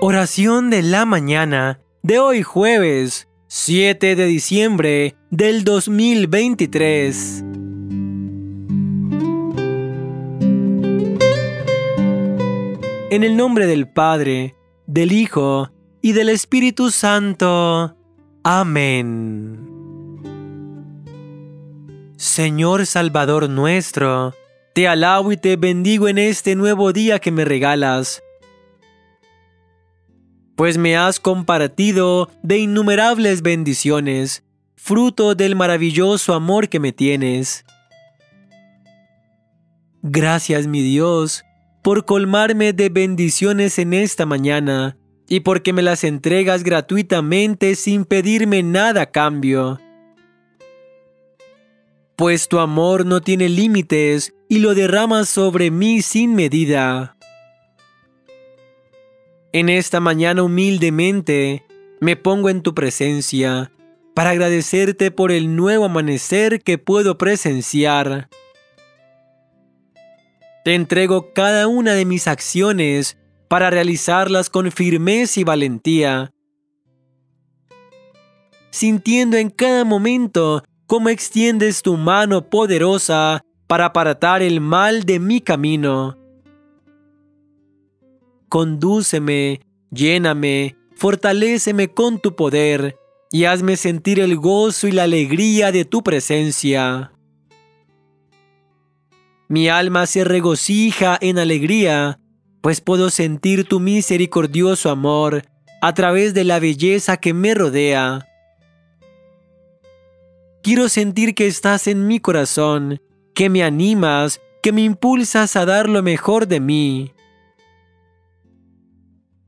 Oración de la mañana de hoy jueves 7 de diciembre del 2023. En el nombre del Padre, del Hijo y del Espíritu Santo. Amén. Señor Salvador nuestro, te alabo y te bendigo en este nuevo día que me regalas pues me has compartido de innumerables bendiciones, fruto del maravilloso amor que me tienes. Gracias mi Dios por colmarme de bendiciones en esta mañana y porque me las entregas gratuitamente sin pedirme nada a cambio. Pues tu amor no tiene límites y lo derramas sobre mí sin medida. En esta mañana humildemente me pongo en tu presencia para agradecerte por el nuevo amanecer que puedo presenciar. Te entrego cada una de mis acciones para realizarlas con firmeza y valentía, sintiendo en cada momento cómo extiendes tu mano poderosa para apartar el mal de mi camino condúceme, lléname, fortaléceme con tu poder, y hazme sentir el gozo y la alegría de tu presencia. Mi alma se regocija en alegría, pues puedo sentir tu misericordioso amor a través de la belleza que me rodea. Quiero sentir que estás en mi corazón, que me animas, que me impulsas a dar lo mejor de mí.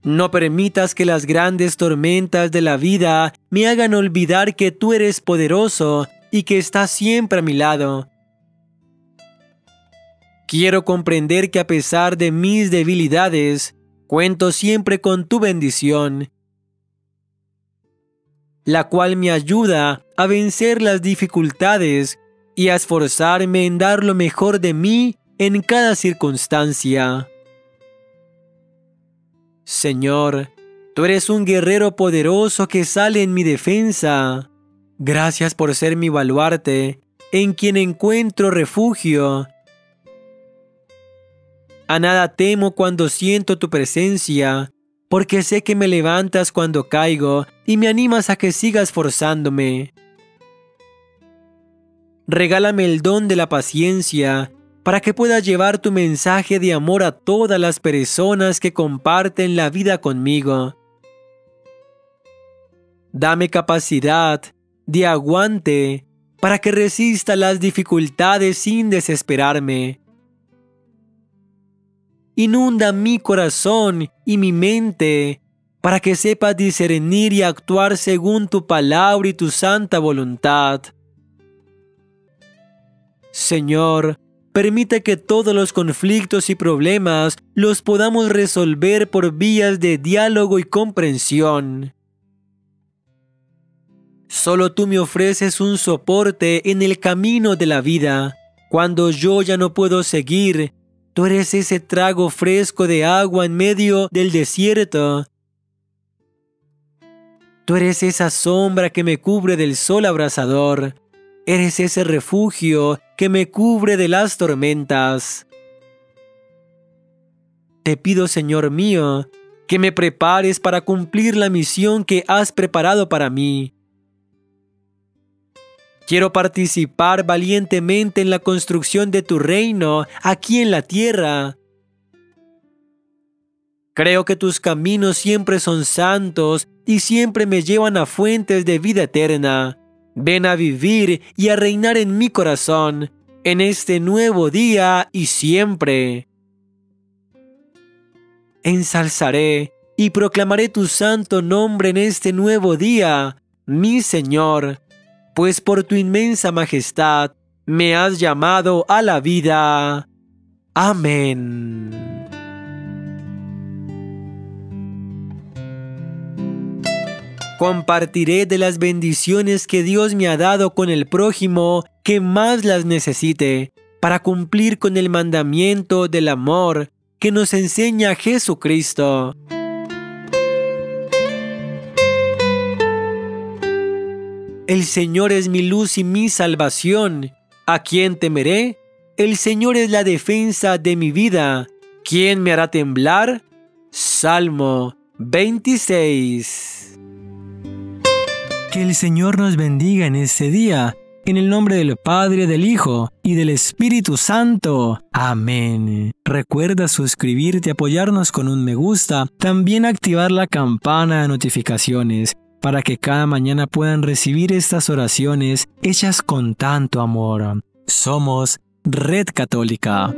No permitas que las grandes tormentas de la vida me hagan olvidar que tú eres poderoso y que estás siempre a mi lado. Quiero comprender que a pesar de mis debilidades, cuento siempre con tu bendición, la cual me ayuda a vencer las dificultades y a esforzarme en dar lo mejor de mí en cada circunstancia. Señor, tú eres un guerrero poderoso que sale en mi defensa. Gracias por ser mi baluarte, en quien encuentro refugio. A nada temo cuando siento tu presencia, porque sé que me levantas cuando caigo y me animas a que siga esforzándome. Regálame el don de la paciencia para que pueda llevar tu mensaje de amor a todas las personas que comparten la vida conmigo. Dame capacidad de aguante para que resista las dificultades sin desesperarme. Inunda mi corazón y mi mente para que sepa discernir y actuar según tu palabra y tu santa voluntad. Señor, Permite que todos los conflictos y problemas los podamos resolver por vías de diálogo y comprensión. Solo tú me ofreces un soporte en el camino de la vida. Cuando yo ya no puedo seguir, tú eres ese trago fresco de agua en medio del desierto. Tú eres esa sombra que me cubre del sol abrasador. Eres ese refugio que me cubre de las tormentas. Te pido, Señor mío, que me prepares para cumplir la misión que has preparado para mí. Quiero participar valientemente en la construcción de tu reino aquí en la tierra. Creo que tus caminos siempre son santos y siempre me llevan a fuentes de vida eterna. Ven a vivir y a reinar en mi corazón, en este nuevo día y siempre. Ensalzaré y proclamaré tu santo nombre en este nuevo día, mi Señor, pues por tu inmensa majestad me has llamado a la vida. Amén. Compartiré de las bendiciones que Dios me ha dado con el prójimo que más las necesite, para cumplir con el mandamiento del amor que nos enseña Jesucristo. El Señor es mi luz y mi salvación. ¿A quién temeré? El Señor es la defensa de mi vida. ¿Quién me hará temblar? Salmo 26. Que el Señor nos bendiga en este día. En el nombre del Padre, del Hijo y del Espíritu Santo. Amén. Recuerda suscribirte, apoyarnos con un me gusta, también activar la campana de notificaciones para que cada mañana puedan recibir estas oraciones hechas con tanto amor. Somos Red Católica.